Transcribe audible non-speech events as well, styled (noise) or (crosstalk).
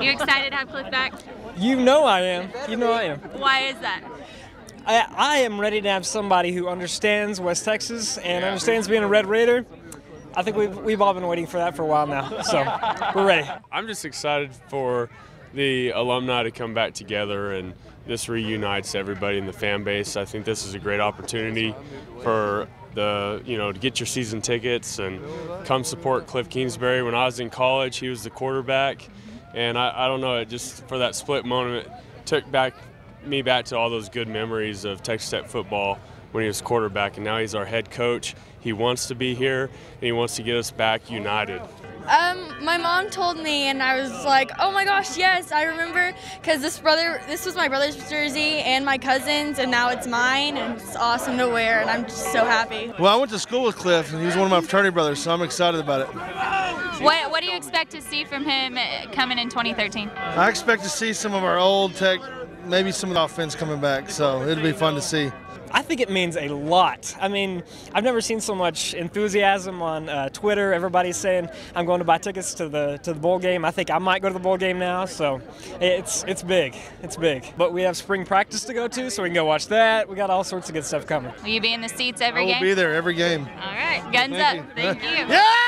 You excited to have Kliff back? You know I am. You know I am. Why is that? I, I am ready to have somebody who understands West Texas and understands being a Red Raider. I think we've, we've all been waiting for that for a while now. So we're ready. I'm just excited for the alumni to come back together and this reunites everybody in the fan base. I think this is a great opportunity for the you know to get your season tickets and come support Kliff Kingsbury. When I was in college, he was the quarterback, and I, I don't know, it just for that split moment took back me back to all those good memories of Texas Tech football when he was quarterback, and now he's our head coach. He wants to be here, and he wants to get us back united. Um, my mom told me, and I was like, "Oh my gosh, yes!" I remember because this brother, this was my brother's jersey and my cousin's, and now it's mine, and it's awesome to wear, and I'm just so happy. Well, I went to school with Kliff, and he was one of my fraternity brothers, so I'm excited about it. What, what do you expect to see from him uh, coming in 2013? I expect to see some of our old Tech, maybe some of the offense coming back, so it'll be fun to see. I think it means a lot. I mean, I've never seen so much enthusiasm on uh, Twitter. Everybody's saying I'm going to buy tickets to the to the bowl game. I think I might go to the bowl game now. So it's it's big. It's big. But we have spring practice to go to, so we can go watch that. We got all sorts of good stuff coming. Will you be in the seats every I will game? be there every game. All right, guns Thank up. you. Thank you. (laughs) Yeah!